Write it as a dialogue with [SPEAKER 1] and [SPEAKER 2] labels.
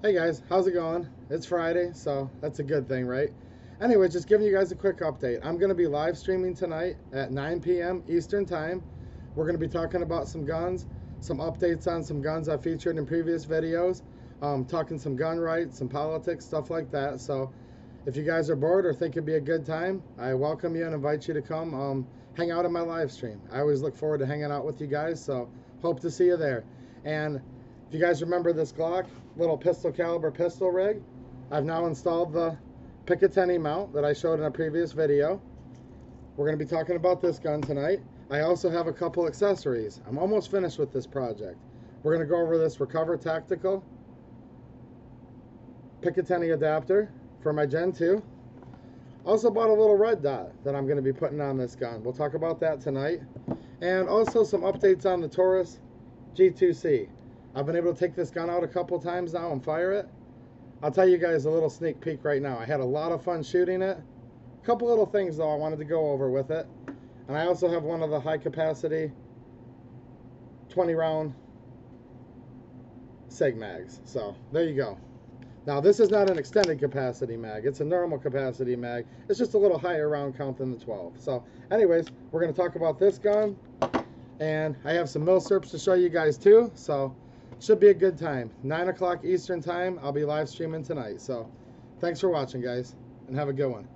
[SPEAKER 1] Hey guys, how's it going? It's Friday, so that's a good thing, right? Anyway, just giving you guys a quick update. I'm going to be live streaming tonight at 9 p.m. Eastern Time. We're going to be talking about some guns, some updates on some guns I featured in previous videos, um, talking some gun rights, some politics, stuff like that. So if you guys are bored or think it'd be a good time, I welcome you and invite you to come um, hang out in my live stream. I always look forward to hanging out with you guys, so hope to see you there. And if you guys remember this Glock little pistol caliber pistol rig, I've now installed the Picatinny mount that I showed in a previous video. We're going to be talking about this gun tonight. I also have a couple accessories. I'm almost finished with this project. We're going to go over this Recover Tactical Picatinny adapter for my Gen 2. Also bought a little red dot that I'm going to be putting on this gun. We'll talk about that tonight. And also some updates on the Taurus G2C. I've been able to take this gun out a couple times now and fire it. I'll tell you guys a little sneak peek right now. I had a lot of fun shooting it. A couple little things though I wanted to go over with it. And I also have one of the high capacity 20 round SIG mags. So there you go. Now this is not an extended capacity mag. It's a normal capacity mag. It's just a little higher round count than the 12. So anyways, we're going to talk about this gun. And I have some milsurps to show you guys too. So should be a good time. 9 o'clock Eastern Time. I'll be live streaming tonight. So thanks for watching, guys, and have a good one.